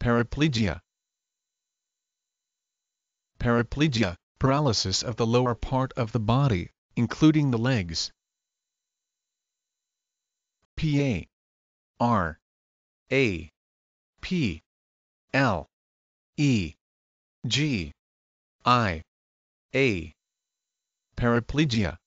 Paraplegia Paraplegia, paralysis of the lower part of the body, including the legs. P A R A P L E G I A Paraplegia